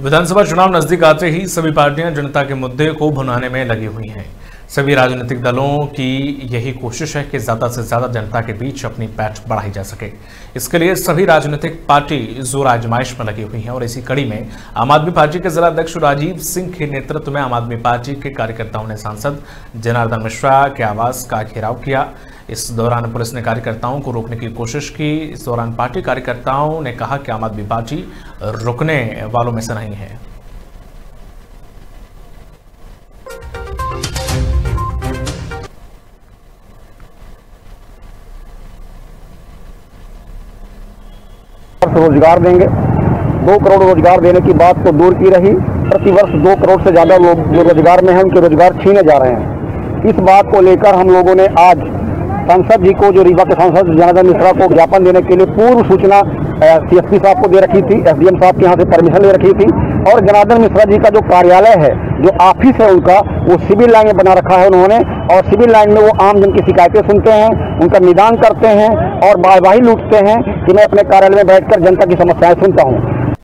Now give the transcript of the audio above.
विधानसभा चुनाव नज़दीक आते ही सभी पार्टियाँ जनता के मुद्दे को भुनाने में लगी हुई हैं। सभी राजनीतिक दलों की यही कोशिश है कि ज़्यादा से ज़्यादा जनता के बीच अपनी पैठ बढ़ाई जा सके। इसके लिए सभी राजनीतिक पार्टी ज़ोर आजमाइश में लगी हुई हैं और इसी कड़ी में आम आदमी पार्टी के जिला अध्यक्ष राजीव सिंह के नेतृत्व में आम आदमी पार्टी के कार्यकर्ताओं ने सांसद जनार्दन मिश्रा के आवास का घेराव किया। इस दौरान पुलिस ने कार्यकर्ताओं को रोकने की कोशिश की। इस दौरान पार्टी कार्यकर्ताओं ने कहा कि आम आदमी पार्टी रुकने वालों में से नहीं है। रोज़गार देंगे। दो करोड़ रोज़गार देने की बात तो दूर की रही। प्रतिवर्ष दो करोड़ से ज़्यादा लोग जो रोज़गार में हैं, उनके रोज़गार छीने जा रहे हैं। इस बात को लेकर हम लोगों ने आज सांसद जी को, जो रीवा के सांसद जनार्दन मिश्रा को ज्ञापन देने के लिए पूर्व सूचना सीएसपी साहब को दे रखी थी, एसडीएम साहब के यहाँ से परमिशन ले रखी थी। और जनार्दन मिश्रा जी का जो कार्यालय है, जो ऑफ़िस है उनका, वो सिविल लाइन में बना रखा है उन्होंने। और सिविल लाइन में वो आम जन की शिकायतें सुनते हैं, उनका निदान करते हैं और वाहवाही लूटते हैं कि मैं अपने कार्यालय में बैठकर जनता की समस्याएँ सुनता हूँ।